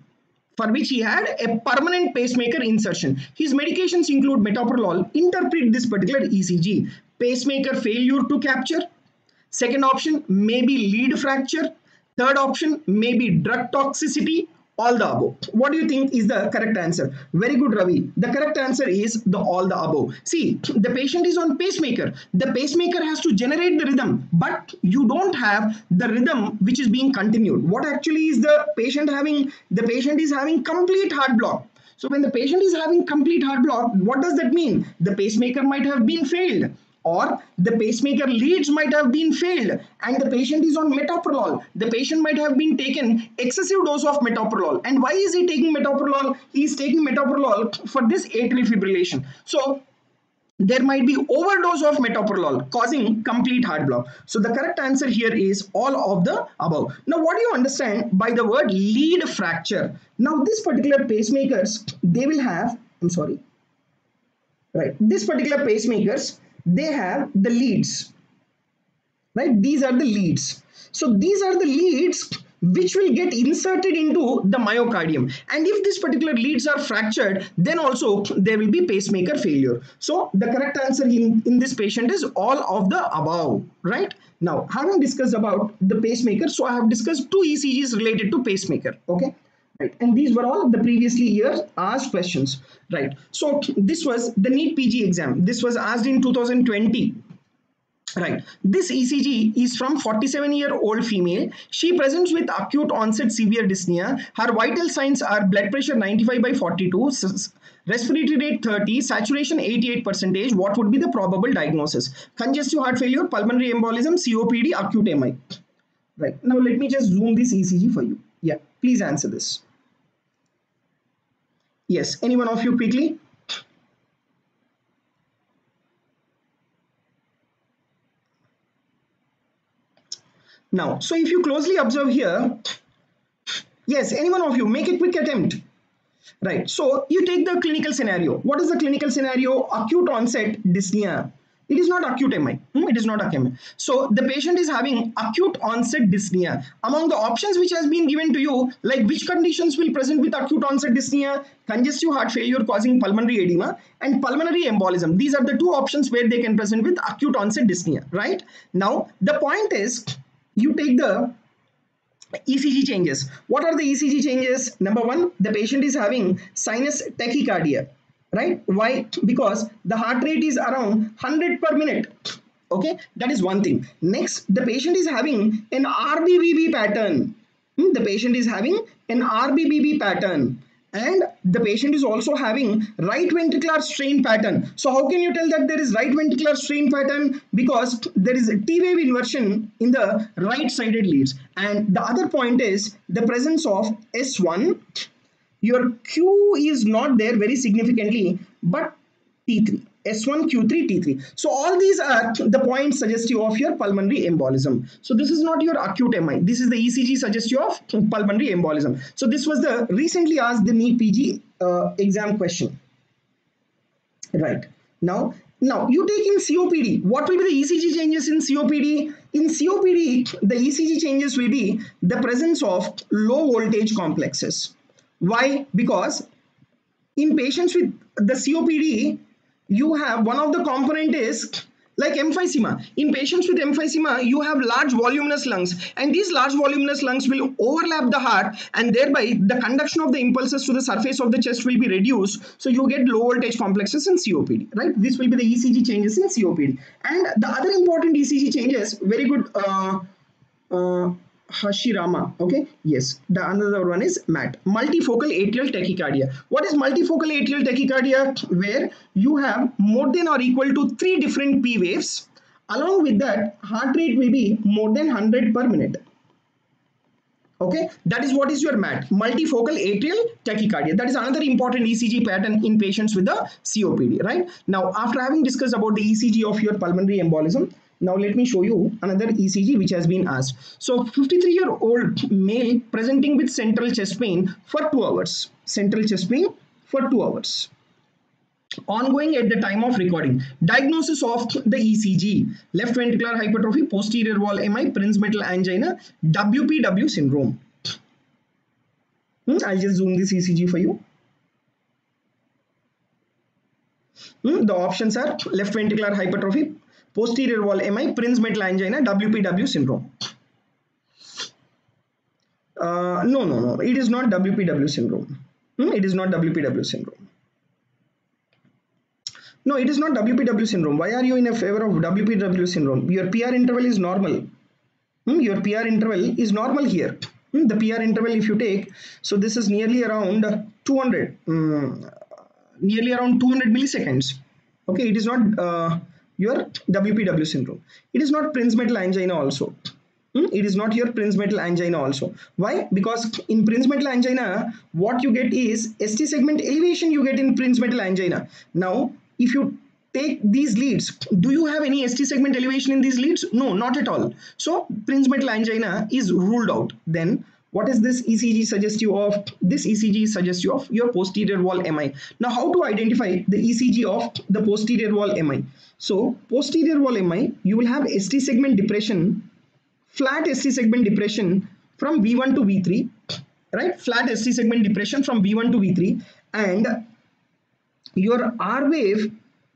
for which he had a permanent pacemaker insertion. His medications include metoprolol. Interpret this particular ECG. Pacemaker failure to capture. Second option may be lead fracture. Third option may be drug toxicity all the above. What do you think is the correct answer? Very good, Ravi. The correct answer is the all the above. See, the patient is on pacemaker. The pacemaker has to generate the rhythm, but you don't have the rhythm which is being continued. What actually is the patient having? The patient is having complete heart block. So when the patient is having complete heart block, what does that mean? The pacemaker might have been failed or the pacemaker leads might have been failed and the patient is on metoprolol the patient might have been taken excessive dose of metoprolol and why is he taking metoprolol he is taking metoprolol for this atrial fibrillation so there might be overdose of metoprolol causing complete heart block. So the correct answer here is all of the above. Now what do you understand by the word lead fracture? Now this particular pacemakers, they will have, I'm sorry, right, this particular pacemakers, they have the leads, right? These are the leads. So these are the leads which will get inserted into the myocardium and if these particular leads are fractured then also there will be pacemaker failure so the correct answer in, in this patient is all of the above right now having discussed about the pacemaker so i have discussed two ecgs related to pacemaker okay right and these were all the previously years asked questions right so this was the NEET PG exam this was asked in 2020 Right. This ECG is from 47 year old female. She presents with acute onset severe dyspnea. Her vital signs are blood pressure 95 by 42, respiratory rate 30, saturation 88 percentage. What would be the probable diagnosis? Congestive heart failure, pulmonary embolism, COPD, acute MI. Right. Now let me just zoom this ECG for you. Yeah. Please answer this. Yes. Any one of you quickly? Now, so if you closely observe here, yes, any one of you, make a quick attempt. Right, so you take the clinical scenario. What is the clinical scenario? Acute onset dyspnea. It is not acute MI. Hmm, it is not acute MI. So the patient is having acute onset dyspnea. Among the options which has been given to you, like which conditions will present with acute onset dyspnea, congestive heart failure causing pulmonary edema, and pulmonary embolism. These are the two options where they can present with acute onset dyspnea. Right now, the point is you take the ECG changes. What are the ECG changes? Number one, the patient is having sinus tachycardia, right? Why? Because the heart rate is around 100 per minute. Okay, that is one thing. Next, the patient is having an RBBB pattern. Hmm, the patient is having an RBBB pattern and the patient is also having right ventricular strain pattern. So how can you tell that there is right ventricular strain pattern? Because there is a T-wave inversion in the right sided leads. And the other point is the presence of S1. Your Q is not there very significantly, but T3. S1, Q3, T3. So all these are the points suggestive of your pulmonary embolism. So this is not your acute MI. This is the ECG suggestive of pulmonary embolism. So this was the recently asked the NEET PG uh, exam question. Right. Now, now you take in COPD. What will be the ECG changes in COPD? In COPD, the ECG changes will be the presence of low voltage complexes. Why? Because in patients with the COPD, you have one of the component is like emphysema. In patients with emphysema, you have large voluminous lungs and these large voluminous lungs will overlap the heart and thereby the conduction of the impulses to the surface of the chest will be reduced. So you get low voltage complexes in COPD, right? This will be the ECG changes in COPD. And the other important ECG changes, very good uh, uh, Hashirama. Okay, yes. The another one is MAT, multifocal atrial tachycardia. What is multifocal atrial tachycardia? Where you have more than or equal to three different P waves. Along with that, heart rate will be more than 100 per minute. Okay, that is what is your MAT, multifocal atrial tachycardia. That is another important ECG pattern in patients with the COPD, right? Now, after having discussed about the ECG of your pulmonary embolism, now let me show you another ECG which has been asked. So 53 year old male presenting with central chest pain for 2 hours. Central chest pain for 2 hours. Ongoing at the time of recording. Diagnosis of the ECG. Left ventricular hypertrophy, posterior wall MI, Prinzmetal angina, WPW syndrome. Hmm, I'll just zoom this ECG for you. Hmm, the options are left ventricular hypertrophy, posterior wall MI, Prinzmetal angina, WPW syndrome. Uh, no, no, no, it is not WPW syndrome. Hmm? It is not WPW syndrome. No, it is not WPW syndrome. Why are you in a favor of WPW syndrome? Your PR interval is normal. Hmm? Your PR interval is normal here. Hmm? The PR interval, if you take, so this is nearly around 200, hmm, nearly around 200 milliseconds. Okay, it is not uh, your WPW syndrome. It is not Prinzmetal angina also. Hmm? It is not your Prinzmetal angina also. Why? Because in Prinzmetal angina, what you get is ST segment elevation you get in Prinzmetal angina. Now, if you take these leads, do you have any ST segment elevation in these leads? No, not at all. So, Prinzmetal angina is ruled out. Then, what is this ECG suggestive of? This ECG is suggestive of your posterior wall MI. Now, how to identify the ECG of the posterior wall MI? So, posterior wall MI, you will have ST segment depression flat ST segment depression from V1 to V3, right? Flat ST segment depression from V1 to V3 and your R wave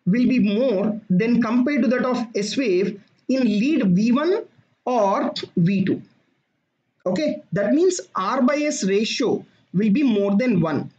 will be more than compared to that of S wave in lead V1 or V2. Okay, that means R by S ratio will be more than 1.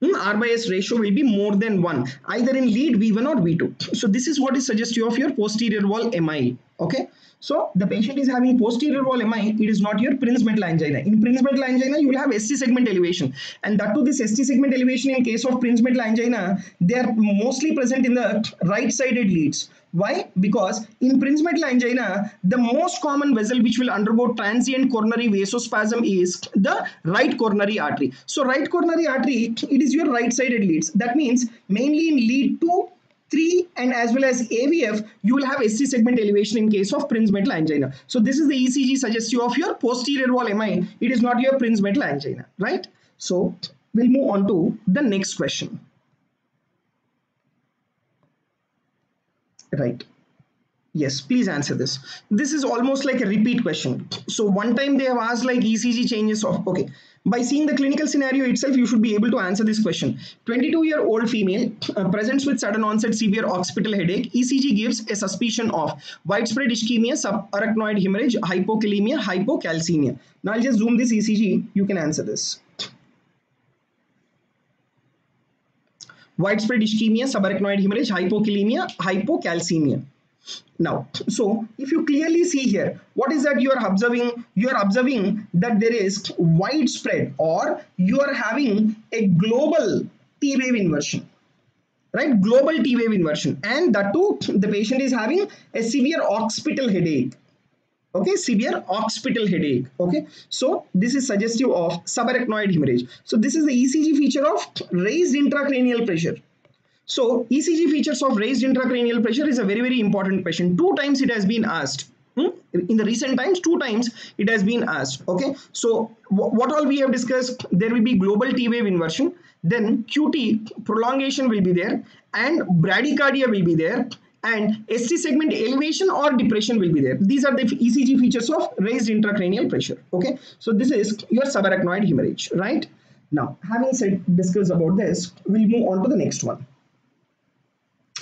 Hmm, R by S ratio will be more than 1 either in lead V1 or V2. So this is what is suggestive of your posterior wall MI. Okay. So the patient is having posterior wall MI, it is not your Prinzmetal angina. In Prinzmetal angina, you will have ST segment elevation. And that to this ST segment elevation in case of Prinzmetal angina, they are mostly present in the right-sided leads. Why? Because in Prinzmetal angina, the most common vessel which will undergo transient coronary vasospasm is the right coronary artery. So right coronary artery, it is your right-sided leads. That means mainly in lead 2 3 and as well as AVF, you will have ST segment elevation in case of Prinzmetal angina. So this is the ECG suggestive of your posterior wall MI. It is not your Prinzmetal angina, right? So we'll move on to the next question. Right. Yes, please answer this. This is almost like a repeat question. So one time they have asked like ECG changes of, okay. By seeing the clinical scenario itself, you should be able to answer this question. 22 year old female uh, presents with sudden onset severe occipital headache. ECG gives a suspicion of widespread ischemia, subarachnoid hemorrhage, hypokalemia, hypocalcemia. Now I'll just zoom this ECG. You can answer this. Widespread ischemia, subarachnoid hemorrhage, hypokalemia, hypocalcemia. Now so if you clearly see here what is that you are observing? You are observing that there is widespread or you are having a global t wave inversion right? Global t wave inversion. And that too the patient is having a severe occipital headache okay severe occipital headache okay so this is suggestive of subarachnoid hemorrhage so this is the ecg feature of raised intracranial pressure so ECG features of raised intracranial pressure is a very, very important question. Two times it has been asked. Hmm? In the recent times, two times it has been asked. Okay. So what all we have discussed, there will be global T wave inversion. Then QT prolongation will be there and bradycardia will be there and ST segment elevation or depression will be there. These are the ECG features of raised intracranial pressure. Okay. So this is your subarachnoid hemorrhage, right? Now, having said discussed about this, we'll move on to the next one.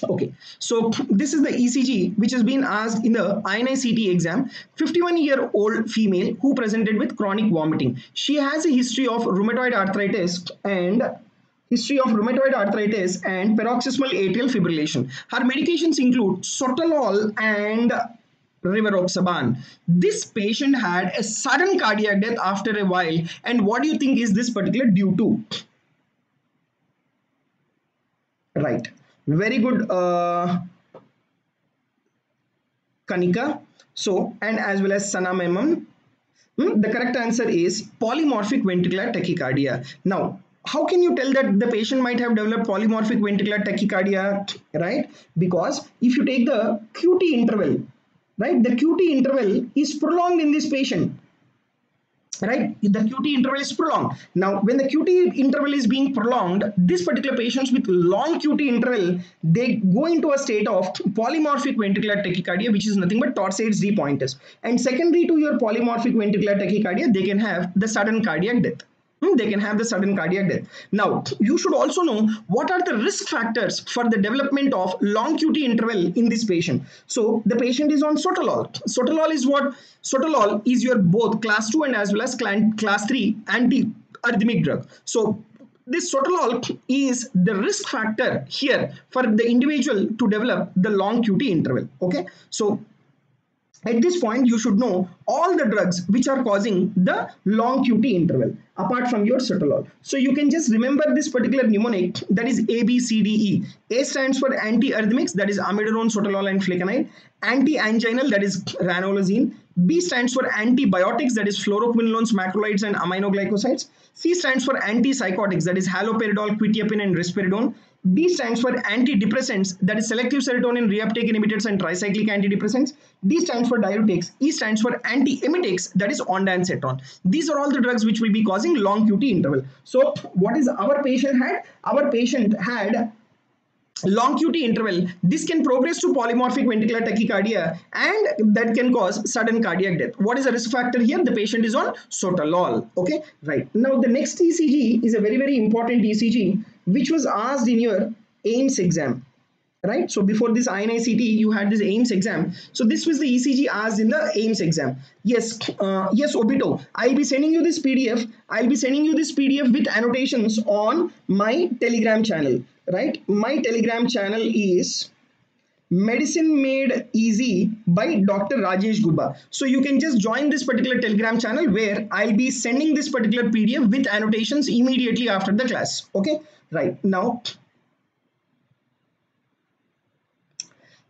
Okay, so this is the ECG which has been asked in the INI-CET exam. 51 year old female who presented with chronic vomiting. She has a history of rheumatoid arthritis and history of rheumatoid arthritis and paroxysmal atrial fibrillation. Her medications include sotalol and rivaroxaban. This patient had a sudden cardiac death after a while and what do you think is this particular due to? Right very good uh, Kanika. So, and as well as Sana Memon. Hmm? The correct answer is polymorphic ventricular tachycardia. Now, how can you tell that the patient might have developed polymorphic ventricular tachycardia, right? Because if you take the QT interval, right, the QT interval is prolonged in this patient right? The qt interval is prolonged. Now when the qt interval is being prolonged this particular patients with long qt interval they go into a state of polymorphic ventricular tachycardia which is nothing but torsades de pointes and secondary to your polymorphic ventricular tachycardia they can have the sudden cardiac death Hmm, they can have the sudden cardiac death. Now, you should also know what are the risk factors for the development of long QT interval in this patient. So, the patient is on sotalol. Sotalol is what? Sotalol is your both class 2 and as well as class 3 anti-arrhythmic drug. So, this sotalol is the risk factor here for the individual to develop the long QT interval. Okay. So, at this point you should know all the drugs which are causing the long QT interval apart from your sotalol. So you can just remember this particular mnemonic that is A, B, C, D, E. A stands for antiarrhythmics that is amiodarone, sotalol and flecainide. Anti-anginal that is ranolazine. B stands for antibiotics that is fluoroquinolones, macrolides and aminoglycosides. C stands for antipsychotics that is haloperidol, quetiapine and risperidone. D stands for antidepressants that is selective serotonin reuptake inhibitors and tricyclic antidepressants. D stands for diuretics. E stands for antiemetics that is ondansetron. These are all the drugs which will be causing long QT interval. So what is our patient had? Our patient had long QT interval, this can progress to polymorphic ventricular tachycardia and that can cause sudden cardiac death. What is the risk factor here? The patient is on sotalol. Okay, right. Now the next ECG is a very, very important ECG which was asked in your AIIMS exam. Right, so before this INICET, you had this AIIMS exam. So this was the ECG asked in the AIIMS exam. Yes, uh, yes, Obito. I'll be sending you this PDF. I'll be sending you this PDF with annotations on my Telegram channel right my telegram channel is medicine made easy by dr rajesh gubba so you can just join this particular telegram channel where i'll be sending this particular pdf with annotations immediately after the class okay right now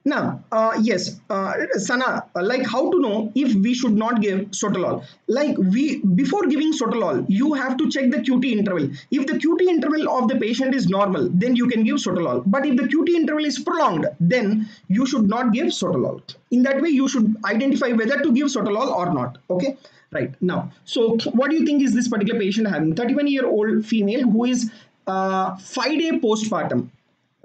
Now, uh, yes, uh, Sana, like how to know if we should not give sotalol? Like we, before giving sotalol, you have to check the QT interval. If the QT interval of the patient is normal, then you can give sotalol. But if the QT interval is prolonged, then you should not give sotalol. In that way, you should identify whether to give sotalol or not. Okay, right now. So what do you think is this particular patient having? 31 year old female who is uh, five day postpartum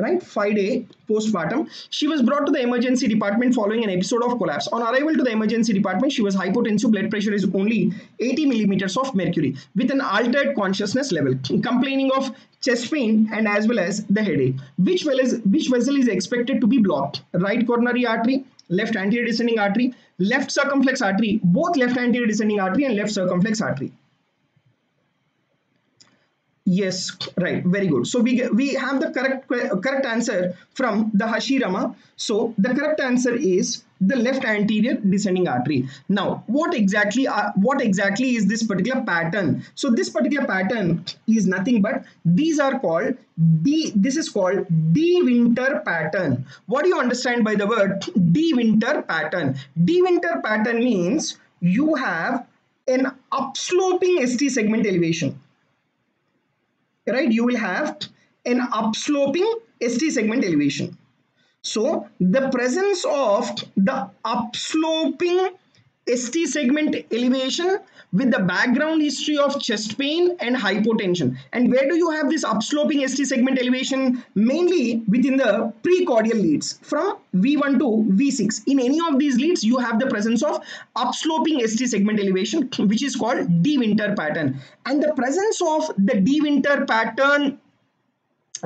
right? Five day postpartum. She was brought to the emergency department following an episode of collapse. On arrival to the emergency department she was hypotensive blood pressure is only 80 millimeters of mercury with an altered consciousness level complaining of chest pain and as well as the headache which well is which vessel is expected to be blocked? Right coronary artery left anterior descending artery left circumflex artery both left anterior descending artery and left circumflex artery Yes, right. Very good. So we we have the correct correct answer from the Hashirama. So the correct answer is the left anterior descending artery. Now, what exactly uh, what exactly is this particular pattern? So this particular pattern is nothing but these are called D. This is called De Winter pattern. What do you understand by the word De Winter pattern? De Winter pattern means you have an upsloping ST segment elevation right? You will have an upsloping ST segment elevation. So the presence of the upsloping ST segment elevation with the background history of chest pain and hypotension. And where do you have this upsloping ST segment elevation? Mainly within the precordial leads from V1 to V6. In any of these leads, you have the presence of upsloping ST segment elevation, which is called De Winter pattern. And the presence of the De Winter pattern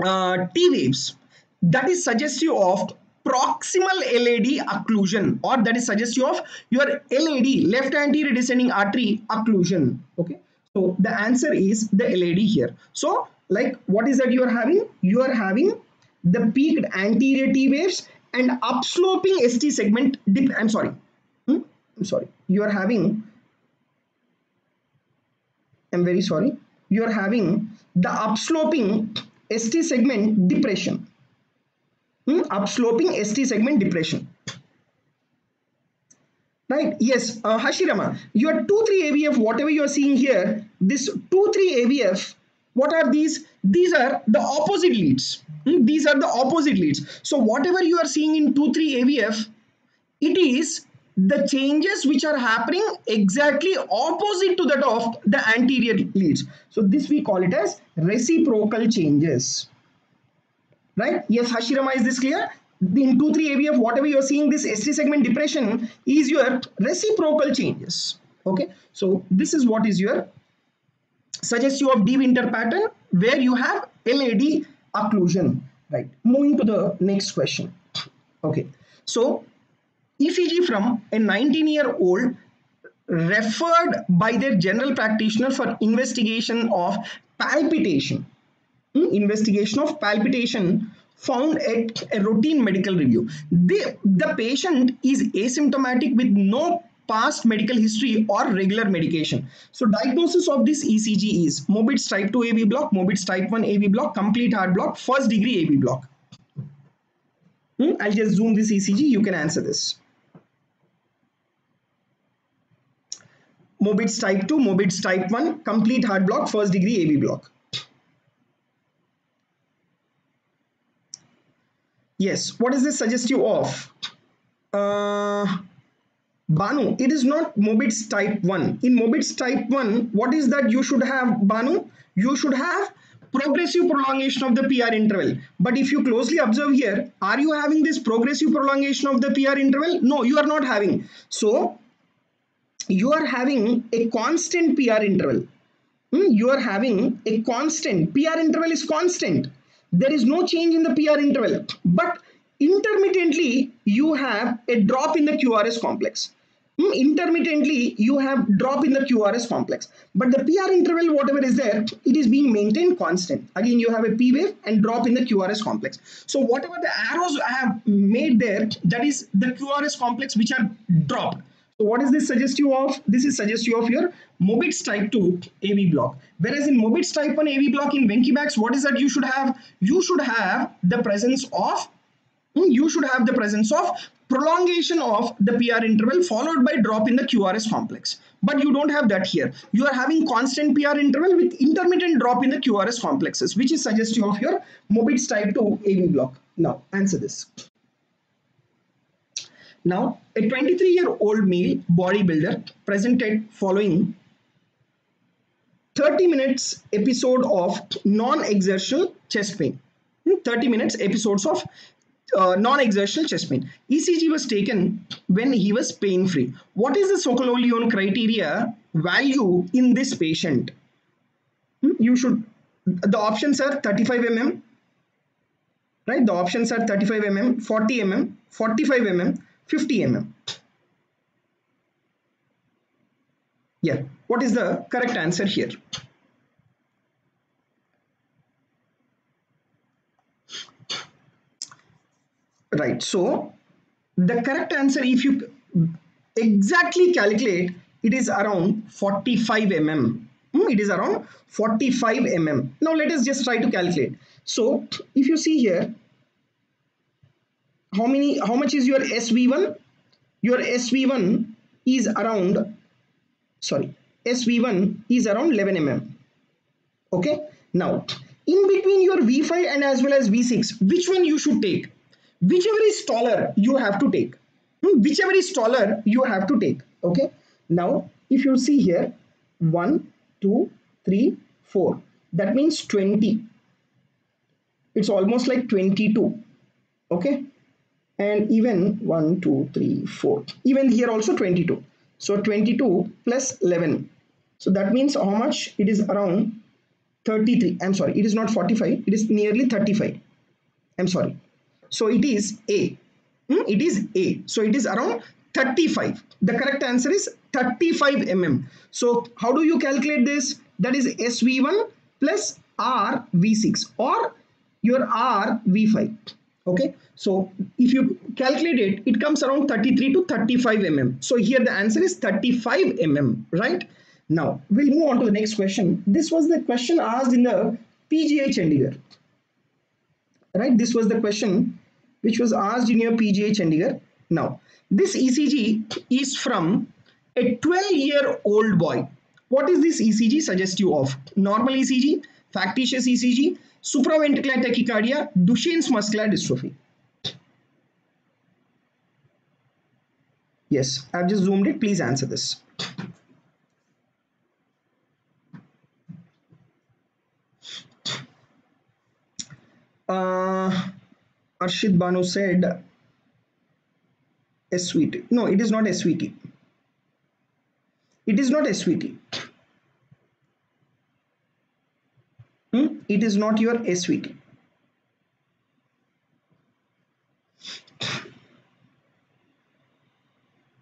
uh, T waves that is suggestive of proximal LAD occlusion or that is suggestive of your LAD left anterior descending artery occlusion. Okay? So the answer is the LAD here. So like what is that you are having? You are having the peaked anterior T waves and upsloping ST segment dip I'm sorry. Hmm? I'm sorry. You are having I'm very sorry. You are having the upsloping ST segment depression hmm? upsloping ST segment depression. Right, yes, uh, Hashirama, your 2-3 AVF, whatever you are seeing here, this 2-3 AVF, what are these? These are the opposite leads. Hmm? These are the opposite leads. So whatever you are seeing in 2-3 AVF, it is the changes which are happening exactly opposite to that of the anterior leads. So this we call it as reciprocal changes right? Yes, Hashirama, is this clear? In 2, 3 AVF, whatever you're seeing this ST segment depression is your reciprocal changes. Okay, so this is what is your suggestive of De Winter pattern where you have LAD occlusion. Right, moving to the next question. Okay, so ECG from a 19 year old referred by their general practitioner for investigation of palpitation investigation of palpitation found at a routine medical review. The, the patient is asymptomatic with no past medical history or regular medication. So diagnosis of this ECG is Mobitz type 2 AV block, Mobitz type 1 AV block, complete heart block, first degree AV block. Hmm? I'll just zoom this ECG, you can answer this. Mobitz type 2, Mobitz type 1, complete heart block, first degree AV block. Yes, what is this suggestive of? Uh, Banu, it is not Mobitz type 1. In Mobitz type 1, what is that you should have, Banu? You should have progressive prolongation of the PR interval. But if you closely observe here, are you having this progressive prolongation of the PR interval? No, you are not having. So, you are having a constant PR interval. Hmm? You are having a constant. PR interval is constant. There is no change in the PR interval. But intermittently, you have a drop in the QRS complex. Hmm, intermittently you have drop in the QRS complex but the PR interval whatever is there it is being maintained constant again you have a P wave and drop in the QRS complex so whatever the arrows I have made there that is the QRS complex which are dropped so what is this suggestive of this is suggestive of your Mobitz type 2 AV block whereas in Mobitz type 1 AV block in Wenckebach's what is that you should have you should have the presence of hmm, you should have the presence of prolongation of the PR interval followed by drop in the QRS complex. But you don't have that here. You are having constant PR interval with intermittent drop in the QRS complexes, which is suggestive of your Mobitz type 2 AV block. Now, answer this. Now, a 23-year-old male bodybuilder presented following 30 minutes episode of non-exertional chest pain. 30 minutes episodes of uh, non-exertional chest pain. ECG was taken when he was pain-free. What is the Sokolov-Lyon criteria value in this patient? Hmm? You should, the options are 35 mm, right? The options are 35 mm, 40 mm, 45 mm, 50 mm. Yeah, what is the correct answer here? right. So the correct answer if you exactly calculate it is around 45 mm it is around 45 mm now let us just try to calculate. So if you see here how many how much is your sv1 your sv1 is around sorry sv1 is around 11 mm okay? Now in between your v5 and as well as v6 which one you should take? Whichever is taller you have to take. Hmm, whichever is taller you have to take. Okay? Now if you see here 1 2 3 4 that means 20 it's almost like 22 okay and even 1 2 3 4 even here also 22 so 22 plus 11 so that means how much it is around 33 i'm sorry it is not 45 it is nearly 35 i'm sorry so it is A. Hmm? It is A. So it is around 35. The correct answer is 35 mm. So how do you calculate this? That is SV1 plus RV6 or your RV5. Okay. So if you calculate it, it comes around 33 to 35 mm. So here the answer is 35 mm, right? Now we'll move on to the next question. This was the question asked in the PGI Chandigarh right this was the question which was asked in your PGI Chandigarh now this ECG is from a 12 year old boy what is this ECG suggestive of normal ECG factitious ECG supraventricular tachycardia Duchenne's muscular dystrophy yes I've just zoomed it please answer this uh, Arshid Banu said SVT. No, it is not SVT. It is not SVT. It is not your SVT.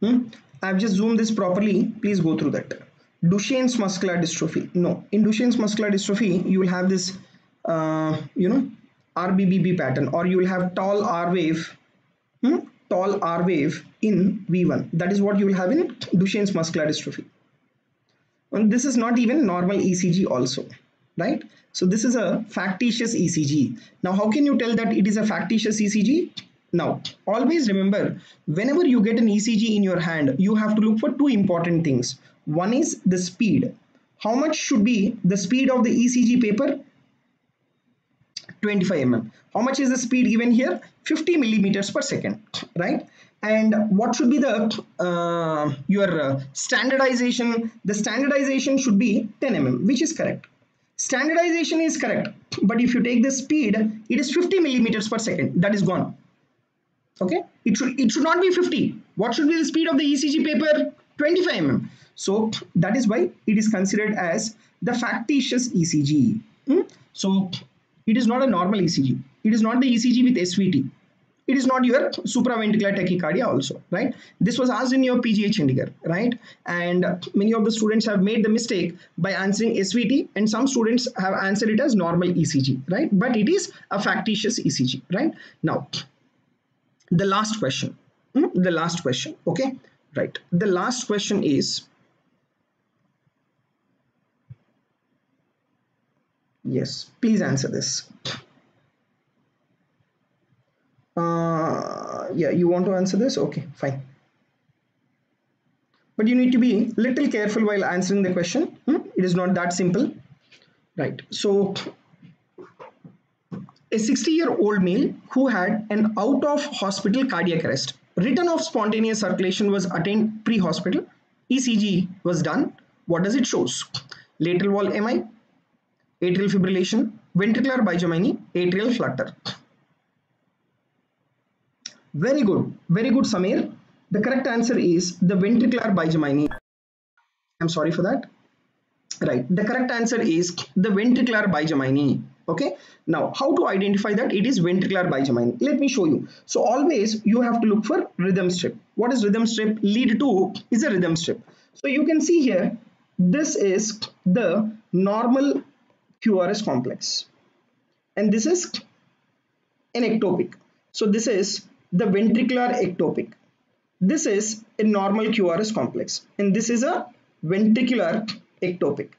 Hmm? I've just zoomed this properly. Please go through that. Duchenne's muscular dystrophy. No, in Duchenne's muscular dystrophy, you will have this, uh, you know, RBBB pattern or you will have tall R wave, hmm, tall R wave in V1. That is what you will have in Duchenne's muscular dystrophy. And this is not even normal ECG also, right? So this is a factitious ECG. Now, how can you tell that it is a factitious ECG? Now, always remember, whenever you get an ECG in your hand, you have to look for two important things. One is the speed. How much should be the speed of the ECG paper? 25 mm. How much is the speed given here? 50 millimeters per second, right? And what should be the uh, your uh, standardization? The standardization should be 10 mm, which is correct. Standardization is correct, but if you take the speed, it is 50 millimeters per second. That is gone. Okay, it should it should not be 50. What should be the speed of the ECG paper? 25 mm. So that is why it is considered as the factitious ECG. Hmm? So it is not a normal ECG. It is not the ECG with SVT. It is not your supraventricular tachycardia also, right? This was asked in your PGI Chandigarh, right? And many of the students have made the mistake by answering SVT and some students have answered it as normal ECG, right? But it is a factitious ECG, right? Now, the last question, hmm? the last question, okay? Right. The last question is, Yes, please answer this. Uh, yeah, you want to answer this? Okay, fine. But you need to be little careful while answering the question. Hmm? It is not that simple. Right. So a 60 year old male who had an out of hospital cardiac arrest. Return of spontaneous circulation was attained pre-hospital. ECG was done. What does it shows? Lateral wall MI, atrial fibrillation, ventricular bigeminy, atrial flutter. Very good, very good Samir. The correct answer is the ventricular bigeminy. I'm sorry for that. Right, the correct answer is the ventricular bigeminy. Okay, now how to identify that it is ventricular bigeminy? Let me show you. So always you have to look for rhythm strip. What is rhythm strip? Lead to is a rhythm strip. So you can see here, this is the normal QRS complex. And this is an ectopic. So this is the ventricular ectopic. This is a normal QRS complex and this is a ventricular ectopic.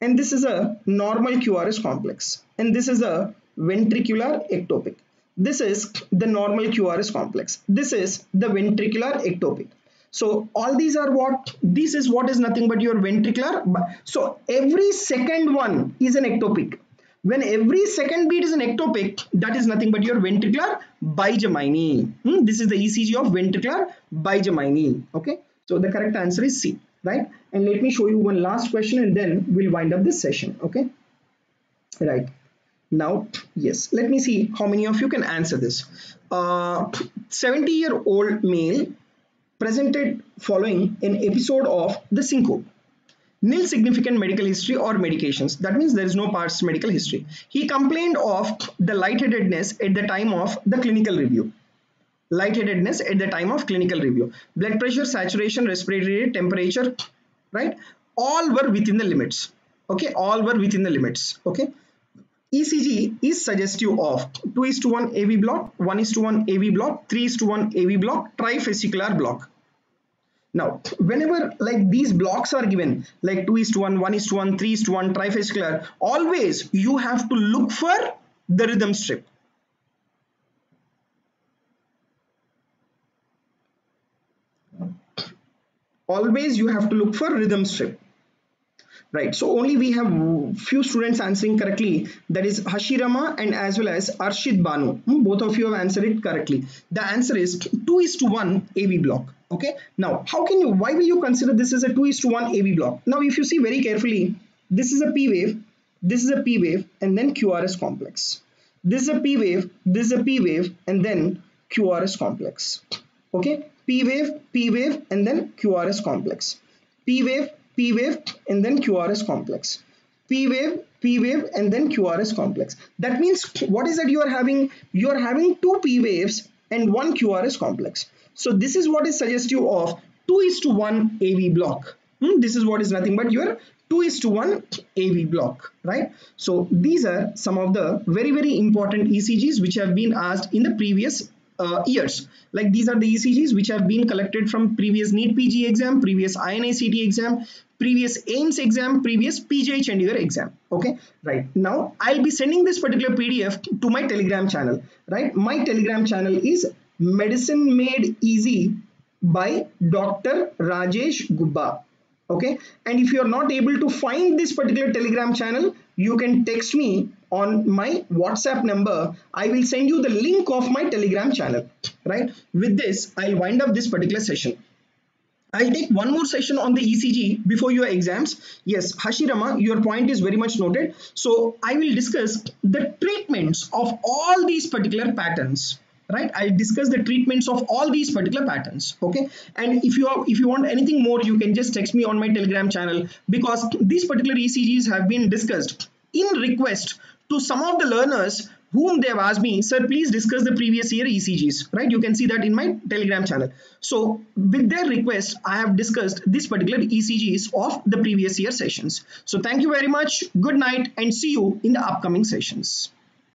And this is a normal QRS complex and this is a ventricular ectopic. This is the normal QRS complex. This is the ventricular ectopic. So all these are what? This is what is nothing but your ventricular. So every second one is an ectopic. When every second beat is an ectopic, that is nothing but your ventricular bigeminy. Hmm? This is the ECG of ventricular bigeminy. Okay. So the correct answer is C. Right. And let me show you one last question and then we'll wind up this session. Okay. Right. Now, yes, let me see how many of you can answer this. Uh, 70 year old male presented following an episode of the syncope. Nil significant medical history or medications. That means there is no past medical history. He complained of the lightheadedness at the time of the clinical review. Lightheadedness at the time of clinical review. Blood pressure, saturation, respiratory rate, temperature, right? All were within the limits. Okay, all were within the limits. Okay. ECG is suggestive of 2 is to 1 AV block, 1 is to 1 AV block, 3 is to 1 AV block, trifascicular block. Now, whenever like these blocks are given, like 2 is to 1, 1 is to 1, 3 is to 1, trifascicular, always you have to look for the rhythm strip. Always you have to look for rhythm strip right. So only we have few students answering correctly. That is Hashirama and as well as Arshid Banu. Hmm, both of you have answered it correctly. The answer is 2 is to 1 AV block. Okay? Now how can you why will you consider this as a 2 is to 1 AV block? Now if you see very carefully this is a P wave this is a P wave and then QRS complex. This is a P wave this is a P wave and then QRS complex. Okay? P wave P wave and then QRS complex. P wave P wave and then QRS complex. P wave, P wave and then QRS complex. That means what is that you are having? You are having two P waves and one QRS complex. So this is what is suggestive of 2 is to 1 AV block. Hmm? This is what is nothing but your 2 is to 1 AV block, right? So these are some of the very, very important ECGs which have been asked in the previous uh, years. Like these are the ECGs which have been collected from previous NEET PG exam, previous INICET exam, previous AIIMS exam, previous PGI Chandigarh exam. Okay, right. Now I'll be sending this particular PDF to my Telegram channel, right? My Telegram channel is Medicine Made Easy by Dr. Rajesh Gubba okay? And if you are not able to find this particular telegram channel you can text me on my whatsapp number. I will send you the link of my telegram channel. Right? With this i'll wind up this particular session. I'll take one more session on the ECG before your exams. Yes, Hashirama, your point is very much noted. So I will discuss the treatments of all these particular patterns right? I'll discuss the treatments of all these particular patterns okay? And if you are if you want anything more you can just text me on my telegram channel because these particular ecgs have been discussed in request to some of the learners whom they have asked me sir please discuss the previous year ecgs right? You can see that in my telegram channel. So with their request i have discussed this particular ecgs of the previous year sessions. So thank you very much. Good night and see you in the upcoming sessions